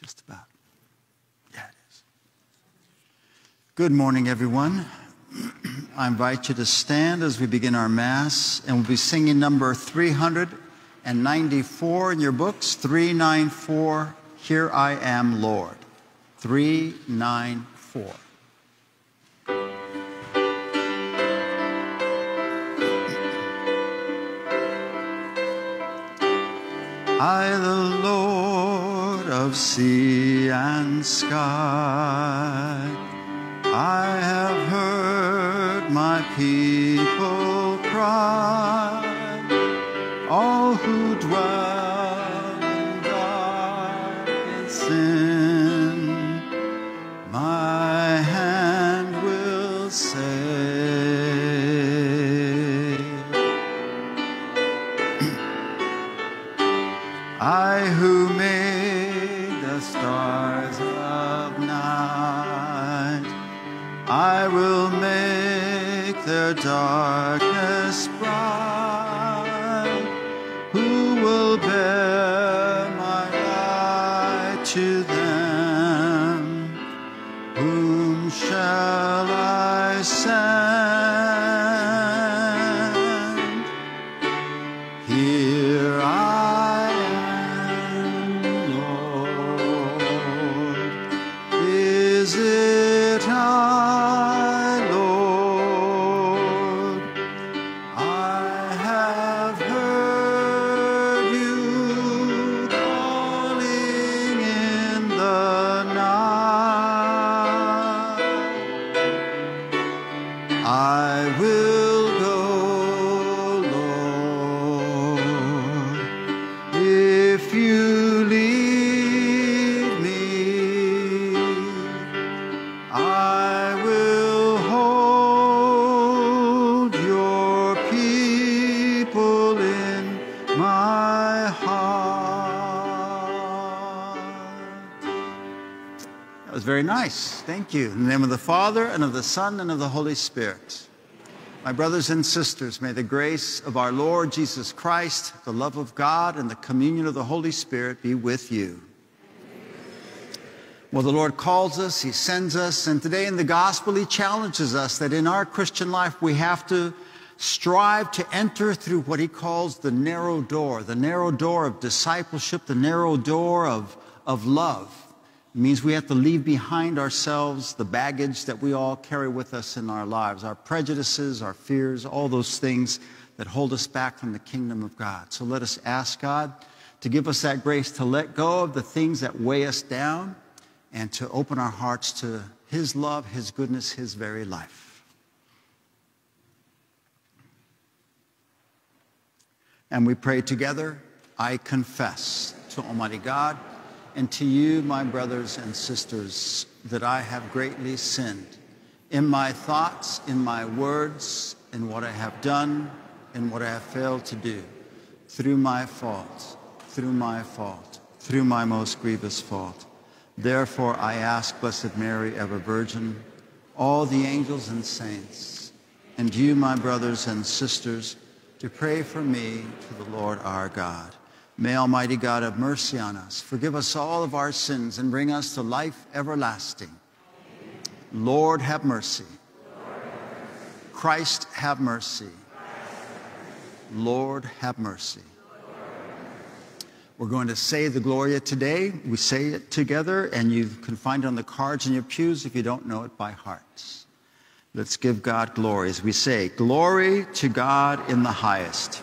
Just about. Yeah, it is. Good morning, everyone. I invite you to stand as we begin our Mass, and we'll be singing number 394 in your books 394, Here I Am, Lord. 394. I, the Lord of sea and sky, I have heard my people very nice. Thank you. In the name of the Father, and of the Son, and of the Holy Spirit. My brothers and sisters, may the grace of our Lord Jesus Christ, the love of God, and the communion of the Holy Spirit be with you. Well, the Lord calls us, He sends us, and today in the gospel, He challenges us that in our Christian life we have to strive to enter through what He calls the narrow door, the narrow door of discipleship, the narrow door of, of love. It means we have to leave behind ourselves the baggage that we all carry with us in our lives, our prejudices, our fears, all those things that hold us back from the kingdom of God. So let us ask God to give us that grace to let go of the things that weigh us down and to open our hearts to His love, His goodness, His very life. And we pray together, I confess to Almighty God and to you, my brothers and sisters, that I have greatly sinned in my thoughts, in my words, in what I have done, in what I have failed to do, through my fault, through my fault, through my most grievous fault. Therefore, I ask Blessed Mary, ever Virgin, all the angels and saints, and you, my brothers and sisters, to pray for me to the Lord our God. May Almighty God have mercy on us, forgive us all of our sins, and bring us to life everlasting. Lord, have mercy. Christ, have mercy. Lord, have mercy. We're going to say the Gloria today. We say it together, and you can find it on the cards in your pews if you don't know it by heart. Let's give God glory as we say, Glory to God in the highest,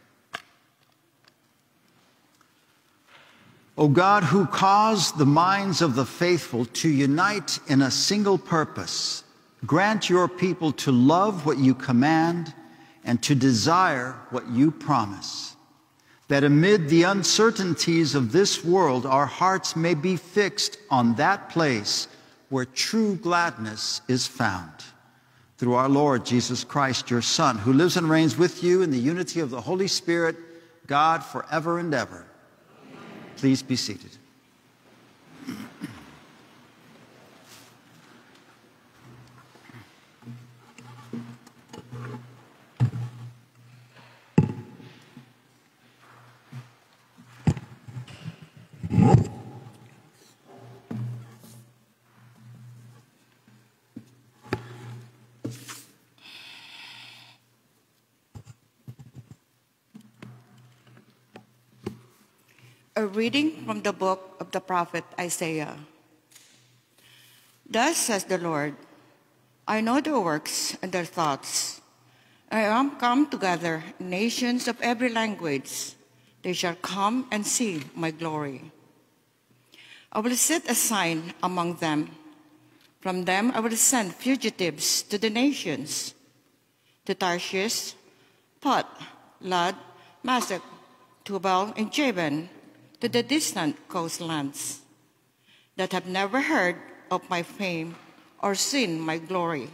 O God, who caused the minds of the faithful to unite in a single purpose, grant your people to love what you command and to desire what you promise. That amid the uncertainties of this world, our hearts may be fixed on that place where true gladness is found. Through our Lord Jesus Christ, your Son, who lives and reigns with you in the unity of the Holy Spirit, God forever and ever. Please be seated. A reading from the book of the prophet Isaiah. Thus says the Lord I know their works and their thoughts. I am come together nations of every language. They shall come and see my glory. I will set a sign among them. From them I will send fugitives to the nations, to Tarshish, Put, Lud, Mosoch, Tubal, and Javan, to the distant coastlands that have never heard of my fame or seen my glory.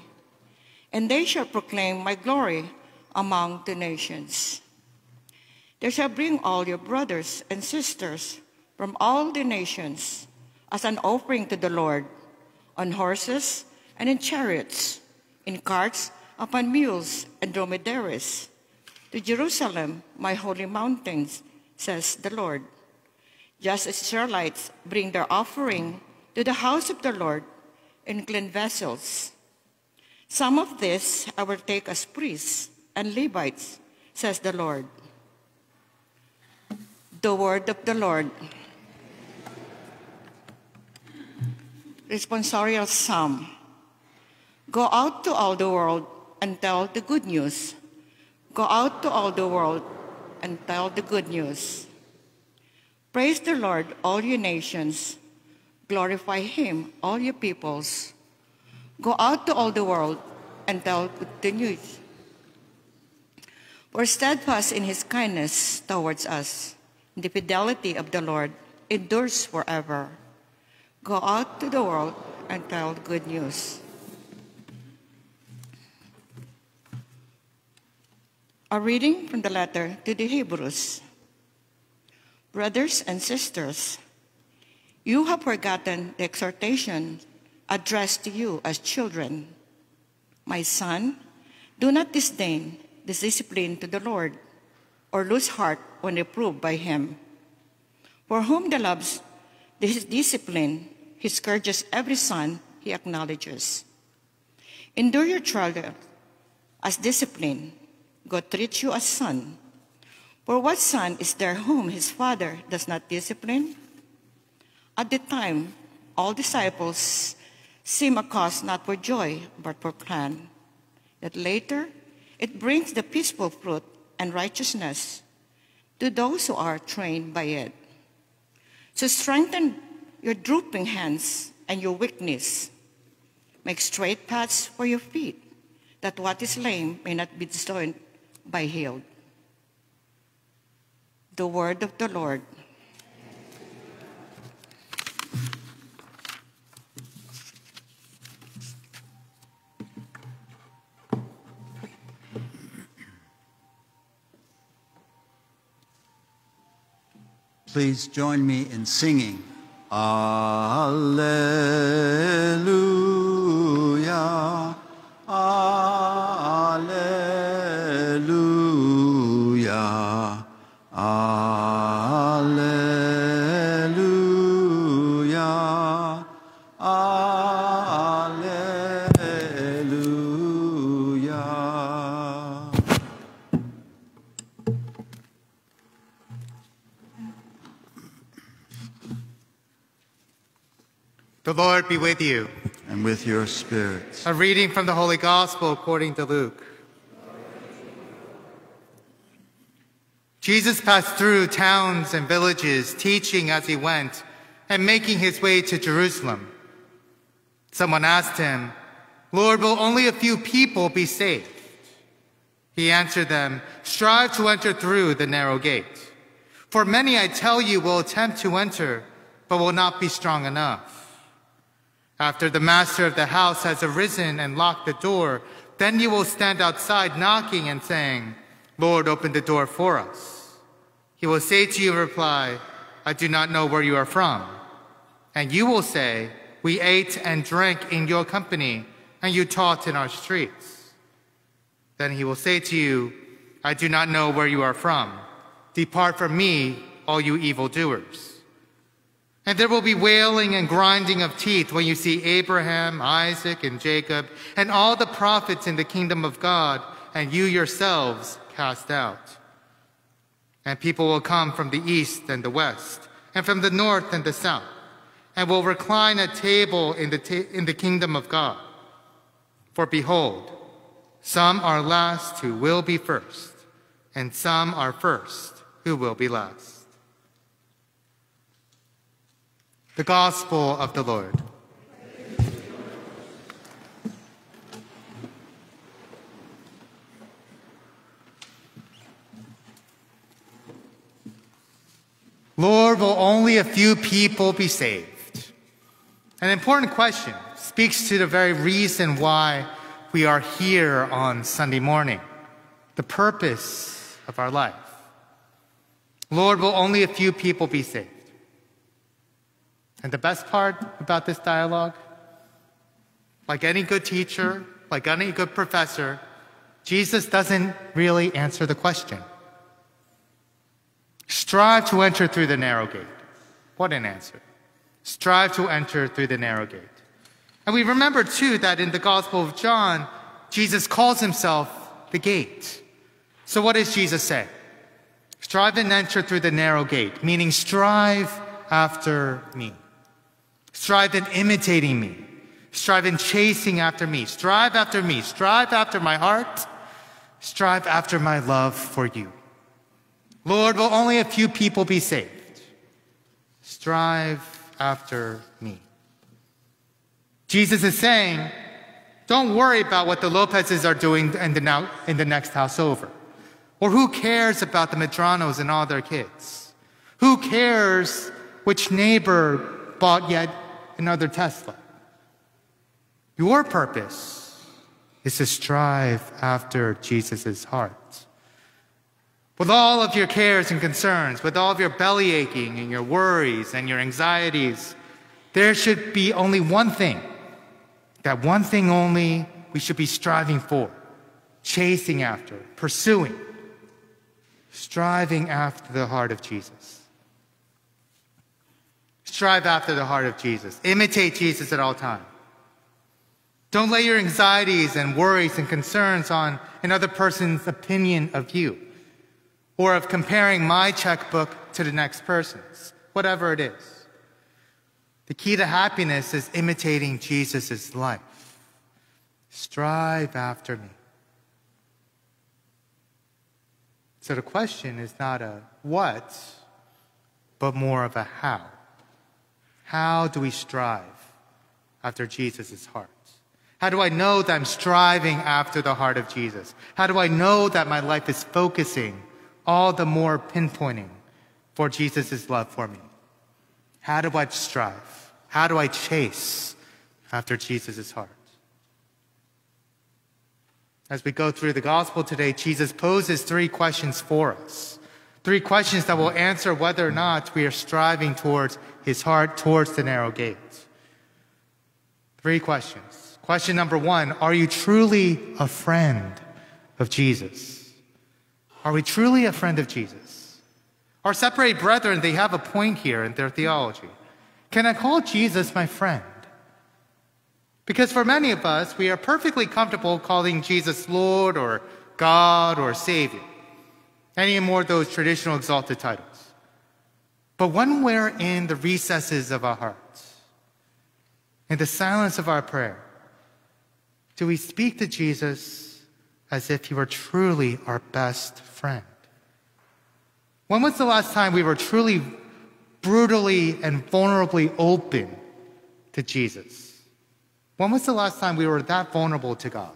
And they shall proclaim my glory among the nations. They shall bring all your brothers and sisters from all the nations as an offering to the Lord on horses and in chariots, in carts, upon mules and dromedaries. To Jerusalem, my holy mountains, says the Lord just as Israelites bring their offering to the house of the Lord in clean vessels. Some of this I will take as priests and Levites, says the Lord. The word of the Lord. Responsorial Psalm. Go out to all the world and tell the good news. Go out to all the world and tell the good news. Praise the Lord, all you nations. Glorify him, all you peoples. Go out to all the world and tell the news. For steadfast in his kindness towards us, the fidelity of the Lord endures forever. Go out to the world and tell good news. A reading from the letter to the Hebrews. Brothers and sisters, you have forgotten the exhortation addressed to you as children. My son, do not disdain this discipline to the Lord or lose heart when reproved by him. For whom the loves his discipline, he scourges every son he acknowledges. Endure your trial as discipline. God treats you as son. For what son is there whom his father does not discipline? At the time, all disciples seem a cause not for joy, but for plan. That later, it brings the peaceful fruit and righteousness to those who are trained by it. So strengthen your drooping hands and your weakness. Make straight paths for your feet, that what is lame may not be destroyed by healed. The word of the Lord. Please join me in singing. Alleluia. Lord be with you. And with your spirit. A reading from the Holy Gospel according to Luke. Jesus passed through towns and villages, teaching as he went and making his way to Jerusalem. Someone asked him, Lord, will only a few people be saved? He answered them, Strive to enter through the narrow gate. For many, I tell you, will attempt to enter, but will not be strong enough. After the master of the house has arisen and locked the door, then you will stand outside knocking and saying, Lord, open the door for us. He will say to you in reply, I do not know where you are from. And you will say, We ate and drank in your company, and you taught in our streets. Then he will say to you, I do not know where you are from. Depart from me, all you evildoers. And there will be wailing and grinding of teeth when you see Abraham, Isaac, and Jacob, and all the prophets in the kingdom of God, and you yourselves cast out. And people will come from the east and the west, and from the north and the south, and will recline at table in the, ta- in the kingdom of God. For behold, some are last who will be first, and some are first who will be last. The Gospel of the Lord. Lord, will only a few people be saved? An important question speaks to the very reason why we are here on Sunday morning, the purpose of our life. Lord, will only a few people be saved? And the best part about this dialogue, like any good teacher, like any good professor, Jesus doesn't really answer the question. Strive to enter through the narrow gate. What an answer. Strive to enter through the narrow gate. And we remember too that in the Gospel of John, Jesus calls himself the gate. So what does Jesus say? Strive and enter through the narrow gate, meaning strive after me. Strive in imitating me. Strive in chasing after me. Strive after me. Strive after my heart. Strive after my love for you. Lord, will only a few people be saved? Strive after me. Jesus is saying, don't worry about what the Lopezes are doing in the, now, in the next house over. Or who cares about the Medranos and all their kids? Who cares which neighbor bought yet another Tesla? Your purpose is to strive after Jesus' heart. With all of your cares and concerns, with all of your belly aching and your worries and your anxieties, there should be only one thing that one thing only we should be striving for, chasing after, pursuing, striving after the heart of Jesus. Strive after the heart of Jesus. Imitate Jesus at all times. Don't lay your anxieties and worries and concerns on another person's opinion of you or of comparing my checkbook to the next person's, whatever it is. The key to happiness is imitating Jesus' life. Strive after me. So the question is not a what, but more of a how. How do we strive after Jesus' heart? How do I know that I'm striving after the heart of Jesus? How do I know that my life is focusing all the more pinpointing for Jesus' love for me? How do I strive? How do I chase after Jesus' heart? As we go through the gospel today, Jesus poses three questions for us. Three questions that will answer whether or not we are striving towards his heart, towards the narrow gate. Three questions. Question number one Are you truly a friend of Jesus? Are we truly a friend of Jesus? Our separate brethren, they have a point here in their theology. Can I call Jesus my friend? Because for many of us, we are perfectly comfortable calling Jesus Lord or God or Savior, any more of those traditional exalted titles. But when we're in the recesses of our hearts, in the silence of our prayer, do we speak to Jesus as if he were truly our best friend? When was the last time we were truly brutally and vulnerably open to Jesus? When was the last time we were that vulnerable to God?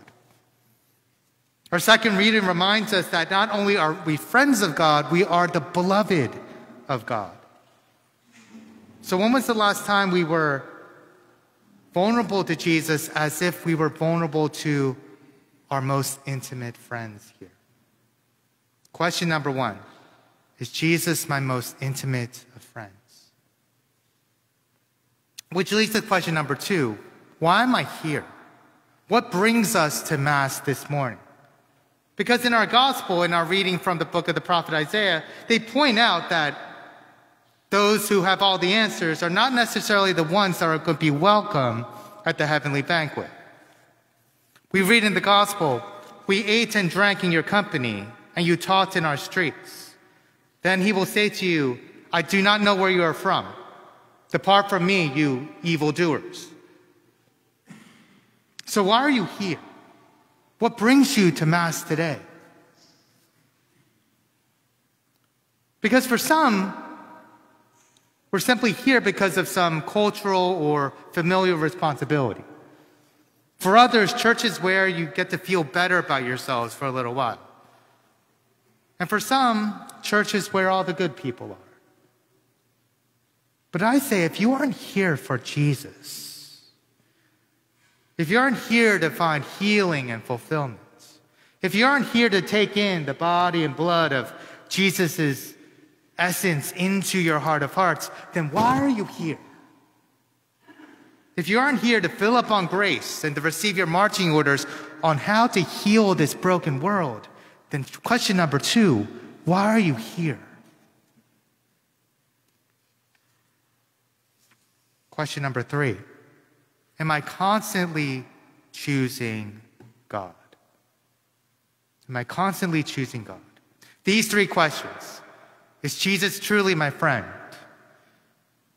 Our second reading reminds us that not only are we friends of God, we are the beloved of God. So, when was the last time we were vulnerable to Jesus as if we were vulnerable to our most intimate friends here? Question number one Is Jesus my most intimate of friends? Which leads to question number two Why am I here? What brings us to Mass this morning? Because in our gospel, in our reading from the book of the prophet Isaiah, they point out that those who have all the answers are not necessarily the ones that are going to be welcome at the heavenly banquet. We read in the gospel, We ate and drank in your company, and you taught in our streets. Then he will say to you, I do not know where you are from. Depart from me, you evildoers. So why are you here? What brings you to Mass today? Because for some, we're simply here because of some cultural or familial responsibility. For others, church is where you get to feel better about yourselves for a little while. And for some, church is where all the good people are. But I say, if you aren't here for Jesus, if you aren't here to find healing and fulfillment, if you aren't here to take in the body and blood of Jesus' essence into your heart of hearts, then why are you here? If you aren't here to fill up on grace and to receive your marching orders on how to heal this broken world, then question number two, why are you here? Question number three, am I constantly choosing God? Am I constantly choosing God? These three questions is Jesus truly my friend?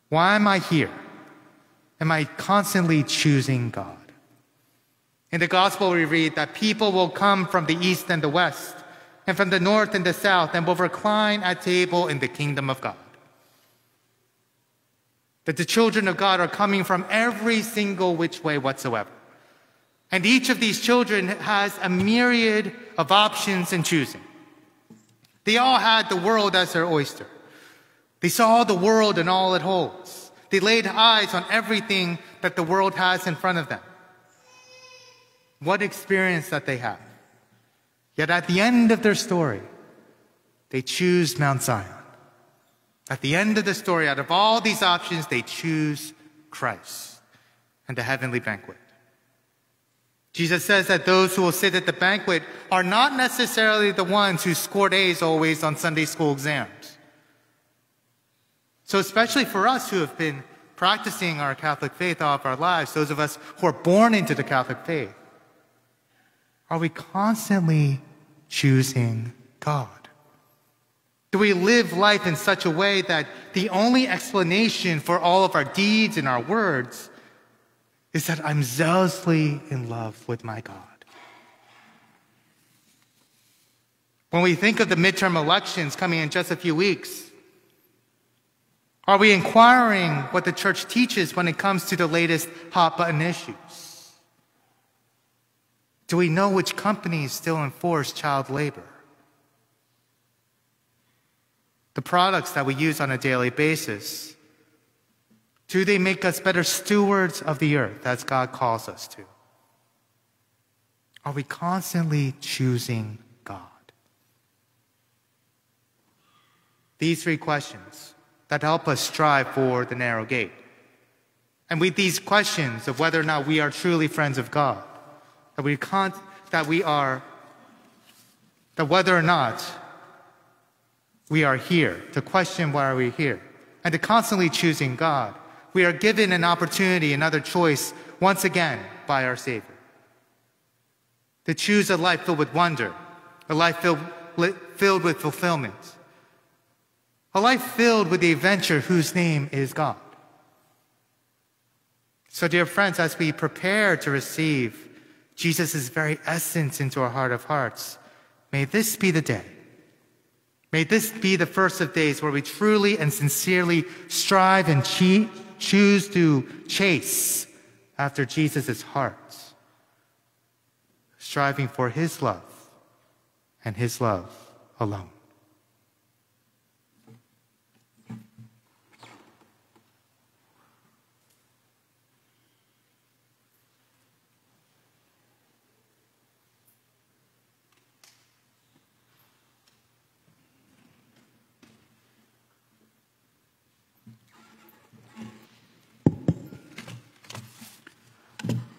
Why am I here? Am I constantly choosing God? In the gospel, we read that people will come from the east and the west, and from the north and the south, and will recline at table in the kingdom of God. That the children of God are coming from every single which way whatsoever. And each of these children has a myriad of options in choosing. They all had the world as their oyster. They saw the world and all it holds. They laid eyes on everything that the world has in front of them. What experience that they have. Yet at the end of their story, they choose Mount Zion. At the end of the story, out of all these options, they choose Christ and the heavenly banquet. Jesus says that those who will sit at the banquet are not necessarily the ones who scored A's always on Sunday school exams. So, especially for us who have been practicing our Catholic faith all of our lives, those of us who are born into the Catholic faith, are we constantly choosing God? Do we live life in such a way that the only explanation for all of our deeds and our words is that I'm zealously in love with my God. When we think of the midterm elections coming in just a few weeks, are we inquiring what the church teaches when it comes to the latest hot button issues? Do we know which companies still enforce child labor? The products that we use on a daily basis do they make us better stewards of the earth as God calls us to? Are we constantly choosing God? These three questions that help us strive for the narrow gate. And with these questions of whether or not we are truly friends of God, that we, can't, that we are, that whether or not we are here, to question why are we here, and to constantly choosing God, we are given an opportunity, another choice, once again by our Savior. To choose a life filled with wonder, a life filled, filled with fulfillment, a life filled with the adventure whose name is God. So, dear friends, as we prepare to receive Jesus' very essence into our heart of hearts, may this be the day. May this be the first of days where we truly and sincerely strive and che- choose to chase after Jesus' heart, striving for his love and his love alone.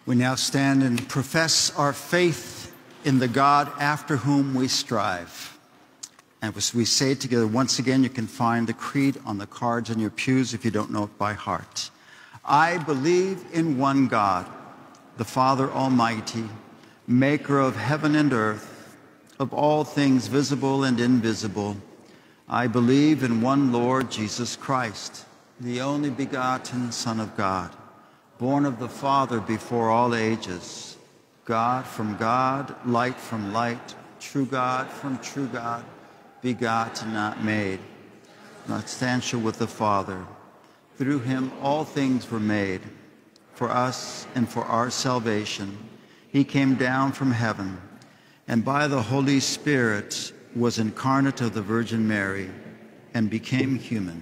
We now stand and profess our faith in the God after whom we strive. And as we say it together, once again, you can find the creed on the cards in your pews if you don't know it by heart. I believe in one God, the Father Almighty, maker of heaven and earth, of all things visible and invisible. I believe in one Lord Jesus Christ, the only begotten Son of God born of the Father before all ages, God from God, light from light, true God from true God, begotten, not made, consubstantial with the Father. Through him all things were made. For us and for our salvation, he came down from heaven, and by the Holy Spirit was incarnate of the Virgin Mary, and became human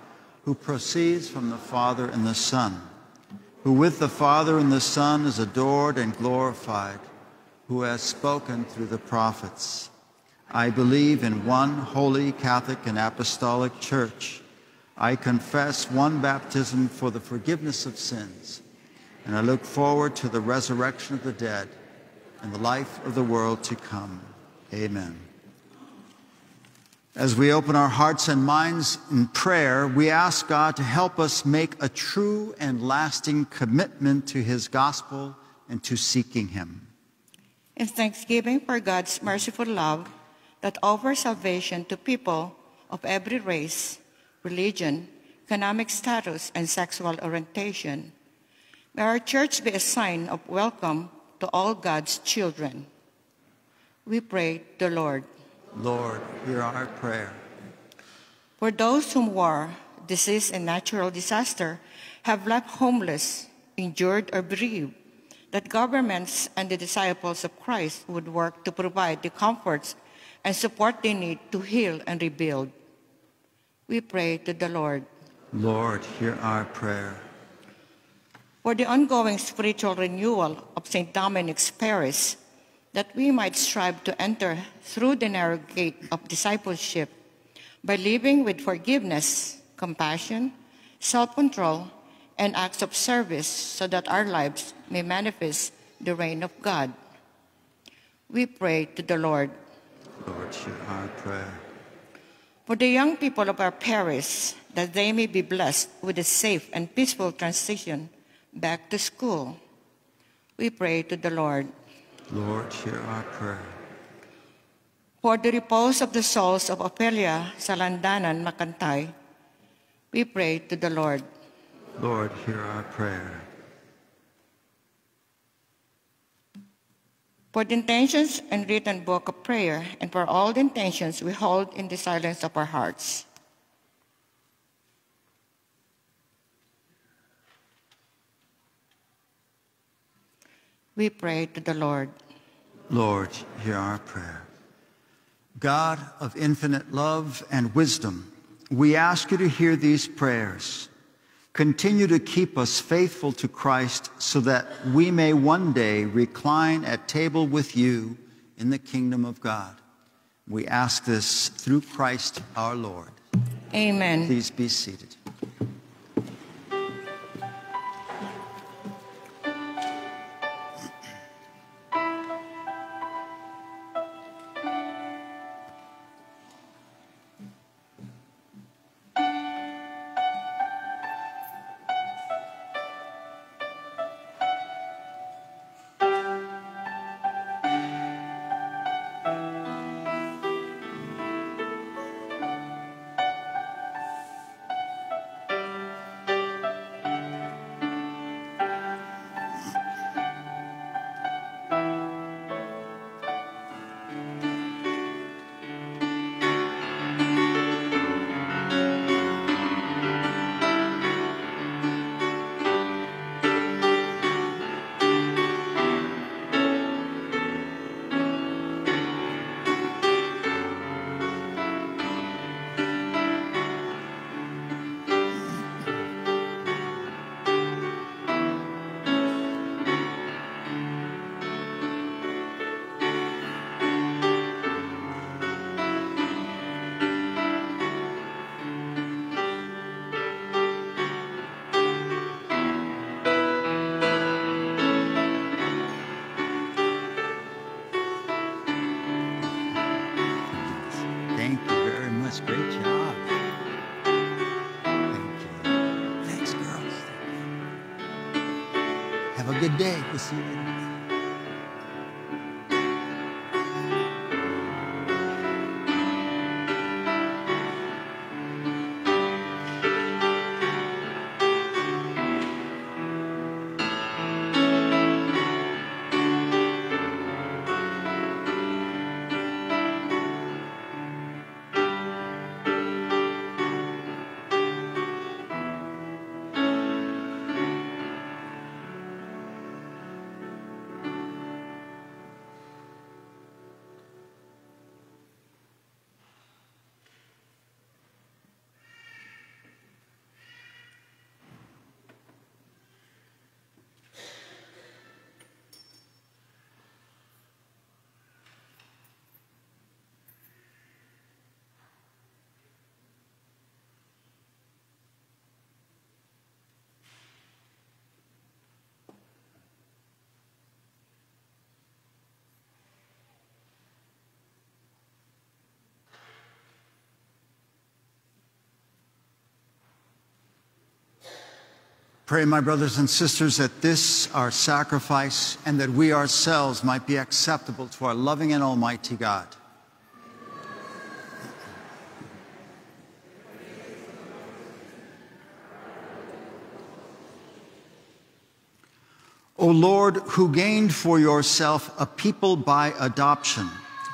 who proceeds from the Father and the Son, who with the Father and the Son is adored and glorified, who has spoken through the prophets. I believe in one holy Catholic and Apostolic Church. I confess one baptism for the forgiveness of sins, and I look forward to the resurrection of the dead and the life of the world to come. Amen. As we open our hearts and minds in prayer, we ask God to help us make a true and lasting commitment to his gospel and to seeking him. In thanksgiving for God's merciful love that offers salvation to people of every race, religion, economic status, and sexual orientation, may our church be a sign of welcome to all God's children. We pray the Lord. Lord, hear our prayer. For those whom war, disease, and natural disaster have left homeless, injured, or bereaved, that governments and the disciples of Christ would work to provide the comforts and support they need to heal and rebuild. We pray to the Lord. Lord, hear our prayer. For the ongoing spiritual renewal of St. Dominic's Parish, that we might strive to enter through the narrow gate of discipleship by living with forgiveness, compassion, self control, and acts of service so that our lives may manifest the reign of God. We pray to the Lord. Lord, hear our prayer. For the young people of our parish, that they may be blessed with a safe and peaceful transition back to school. We pray to the Lord. Lord, hear our prayer. For the repose of the souls of Ophelia Salandanan Makantay, we pray to the Lord. Lord, hear our prayer. For the intentions and written book of prayer, and for all the intentions we hold in the silence of our hearts. We pray to the Lord. Lord, hear our prayer. God of infinite love and wisdom, we ask you to hear these prayers. Continue to keep us faithful to Christ so that we may one day recline at table with you in the kingdom of God. We ask this through Christ our Lord. Amen. Please be seated. Day. We'll see Pray, my brothers and sisters, that this, our sacrifice, and that we ourselves might be acceptable to our loving and almighty God. O Lord, who gained for yourself a people by adoption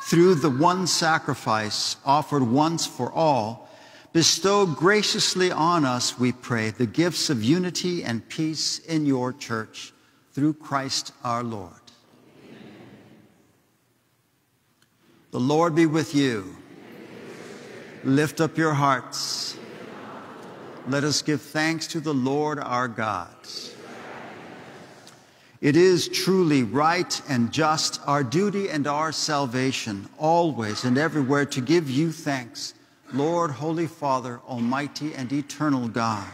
through the one sacrifice offered once for all, bestow graciously on us, we pray, the gifts of unity and peace in your church through Christ our Lord. The Lord be with you. Lift up your hearts. Let us give thanks to the Lord our God. It is truly right and just, our duty and our salvation, always and everywhere to give you thanks, Lord, Holy Father, Almighty and eternal God.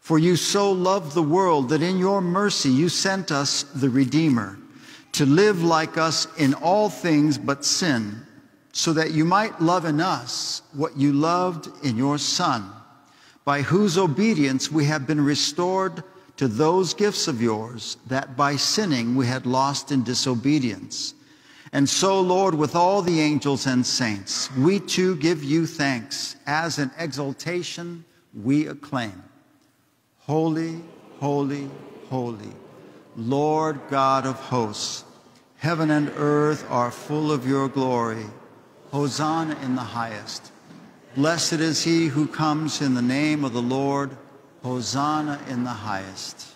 For you so loved the world that in your mercy you sent us the Redeemer to live like us in all things but sin, so that you might love in us what you loved in your Son, by whose obedience we have been restored to those gifts of yours that by sinning we had lost in disobedience. And so, Lord, with all the angels and saints, we too give you thanks. As an exaltation, we acclaim. Holy, holy, holy, Lord God of hosts, heaven and earth are full of your glory. Hosanna in the highest. Blessed is he who comes in the name of the Lord. Hosanna in the highest.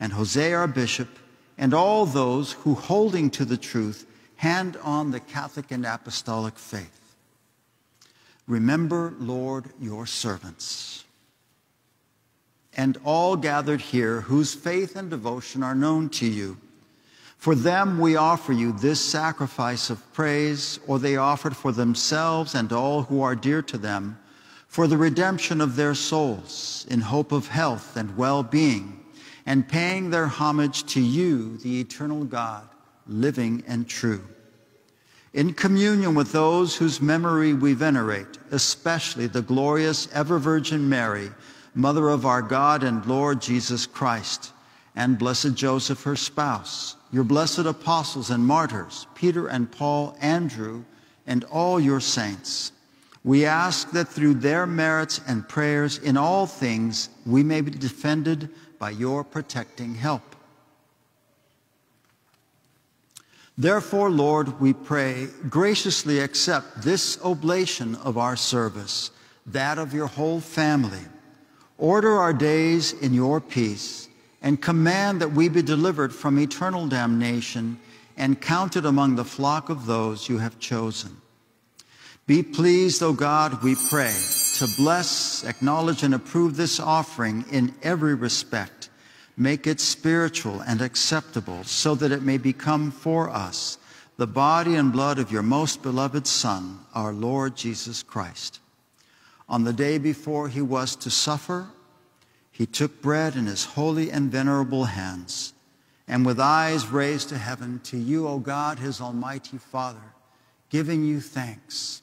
and Jose, our Bishop, and all those who, holding to the truth, hand on the Catholic and Apostolic faith. Remember, Lord, your servants and all gathered here whose faith and devotion are known to you. For them we offer you this sacrifice of praise, or they offered for themselves and all who are dear to them, for the redemption of their souls, in hope of health and well-being, and paying their homage to you, the eternal God, living and true. In communion with those whose memory we venerate, especially the glorious ever Virgin Mary, Mother of our God and Lord Jesus Christ, and blessed Joseph, her spouse, your blessed apostles and martyrs, Peter and Paul, Andrew, and all your saints. We ask that through their merits and prayers in all things, we may be defended by your protecting help. Therefore, Lord, we pray, graciously accept this oblation of our service, that of your whole family. Order our days in your peace and command that we be delivered from eternal damnation and counted among the flock of those you have chosen. Be pleased, O God, we pray, to bless, acknowledge, and approve this offering in every respect. Make it spiritual and acceptable so that it may become for us the body and blood of your most beloved Son, our Lord Jesus Christ. On the day before he was to suffer, he took bread in his holy and venerable hands, and with eyes raised to heaven, to you, O God, his almighty Father, giving you thanks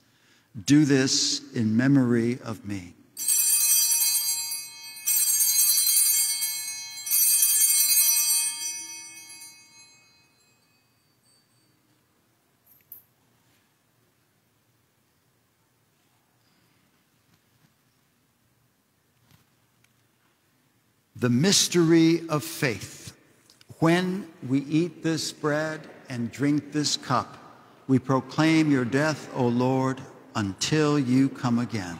Do this in memory of me. The mystery of faith. When we eat this bread and drink this cup, we proclaim your death, O Lord, until you come again.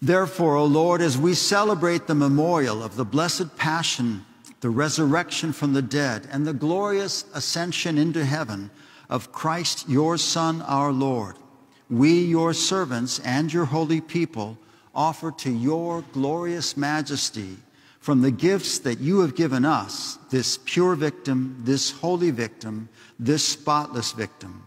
Therefore, O Lord, as we celebrate the memorial of the blessed passion, the resurrection from the dead, and the glorious ascension into heaven of Christ, your Son, our Lord, we, your servants and your holy people, offer to your glorious majesty from the gifts that you have given us, this pure victim, this holy victim, this spotless victim,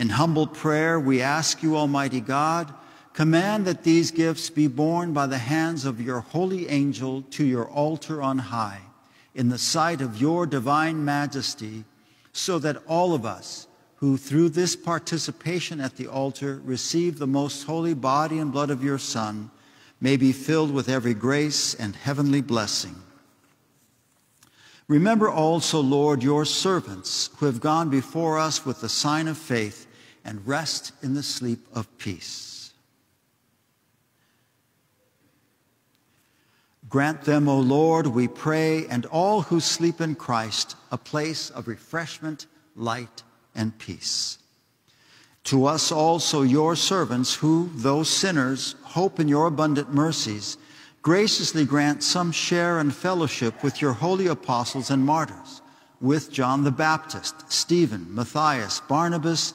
In humble prayer, we ask you, Almighty God, command that these gifts be borne by the hands of your holy angel to your altar on high, in the sight of your divine majesty, so that all of us who through this participation at the altar receive the most holy body and blood of your Son may be filled with every grace and heavenly blessing. Remember also, Lord, your servants who have gone before us with the sign of faith and rest in the sleep of peace. Grant them, O Lord, we pray, and all who sleep in Christ, a place of refreshment, light, and peace. To us also, your servants, who, though sinners, hope in your abundant mercies, graciously grant some share and fellowship with your holy apostles and martyrs, with John the Baptist, Stephen, Matthias, Barnabas,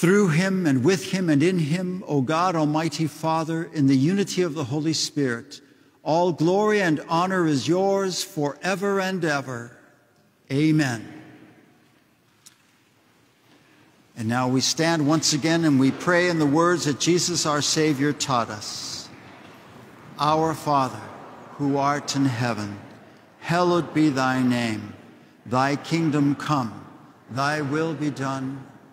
Through him and with him and in him, O God, Almighty Father, in the unity of the Holy Spirit, all glory and honor is yours forever and ever. Amen. And now we stand once again and we pray in the words that Jesus our Savior taught us. Our Father, who art in heaven, hallowed be thy name. Thy kingdom come, thy will be done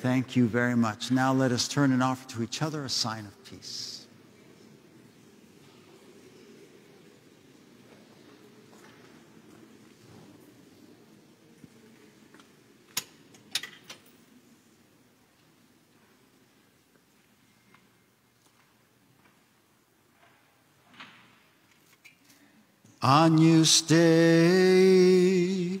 Thank you very much. Now let us turn and offer to each other a sign of peace. Agnus Dei,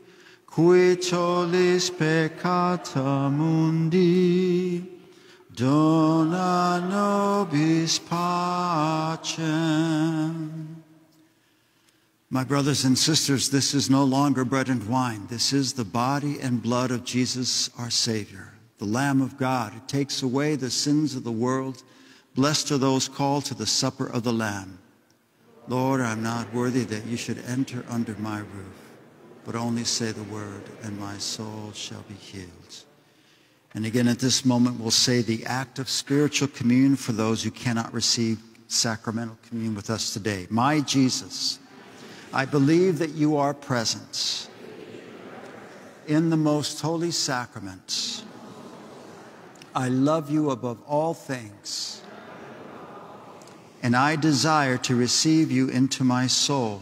qui tollis peccata mundi, dona nobis pacem. My brothers and sisters, this is no longer bread and wine. This is the body and blood of Jesus, our Savior, the Lamb of God, who takes away the sins of the world. Blessed are those called to the supper of the Lamb. Lord, I'm not worthy that you should enter under my roof, but only say the word, and my soul shall be healed. And again, at this moment, we'll say the act of spiritual communion for those who cannot receive sacramental communion with us today. My Jesus, I believe that you are present in the most holy sacrament. I love you above all things and I desire to receive you into my soul.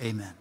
Amen.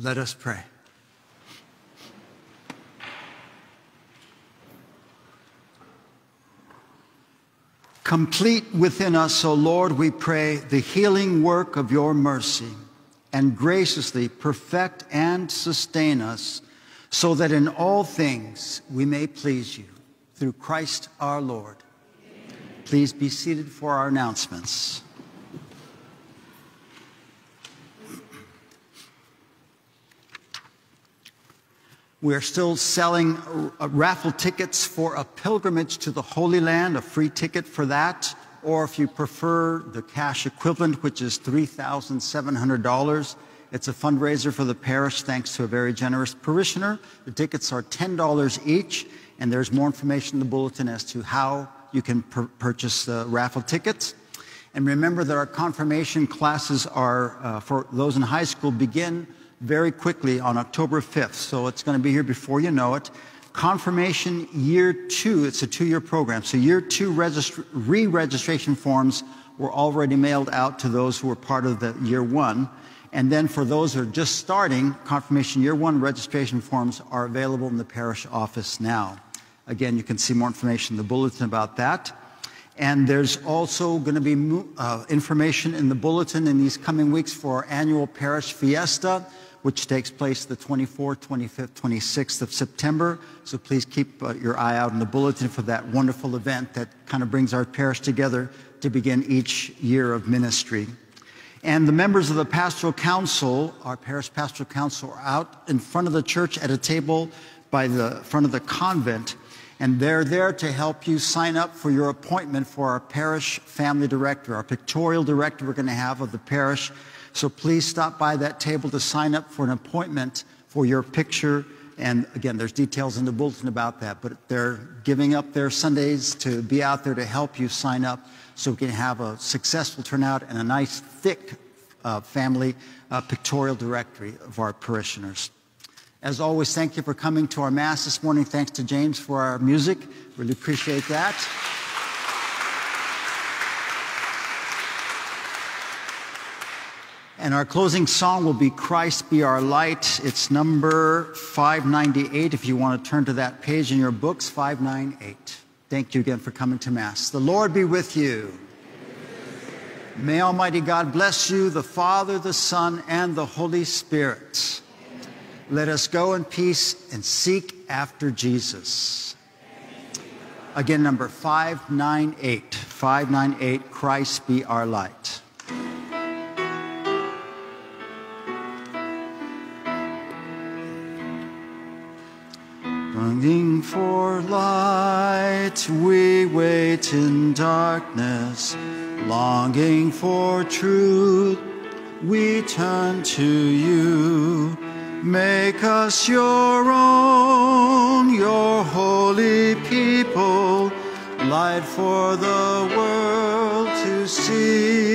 Let us pray. Complete within us, O Lord, we pray, the healing work of your mercy, and graciously perfect and sustain us, so that in all things we may please you. Through Christ our Lord. Please be seated for our announcements. We are still selling uh, raffle tickets for a pilgrimage to the Holy Land, a free ticket for that. Or if you prefer the cash equivalent, which is $3,700, it's a fundraiser for the parish thanks to a very generous parishioner. The tickets are $10 each, and there's more information in the bulletin as to how you can purchase the raffle tickets. And remember that our confirmation classes are, uh, for those in high school, begin very quickly on October 5th, so it's going to be here before you know it. Confirmation year two, it's a two year program. So, year two re registration forms were already mailed out to those who were part of the year one. And then for those who are just starting, confirmation year one registration forms are available in the parish office now. Again, you can see more information in the bulletin about that. And there's also going to be uh, information in the bulletin in these coming weeks for our annual parish fiesta which takes place the 24th, 25th, 26th of September. So please keep uh, your eye out in the bulletin for that wonderful event that kind of brings our parish together to begin each year of ministry. And the members of the pastoral council, our parish pastoral council, are out in front of the church at a table by the front of the convent. And they're there to help you sign up for your appointment for our parish family director, our pictorial director we're going to have of the parish so please stop by that table to sign up for an appointment for your picture. And again, there's details in the bulletin about that, but they're giving up their Sundays to be out there to help you sign up so we can have a successful turnout and a nice, thick uh, family uh, pictorial directory of our parishioners. As always, thank you for coming to our Mass this morning. Thanks to James for our music. Really appreciate that. And our closing song will be Christ Be Our Light. It's number 598 if you want to turn to that page in your books, 598. Thank you again for coming to Mass. The Lord be with you. May Almighty God bless you, the Father, the Son, and the Holy Spirit. Let us go in peace and seek after Jesus. Again, number 598. 598, Christ be our light. For light, we wait in darkness. Longing for truth, we turn to you. Make us your own, your holy people, light for the world to see.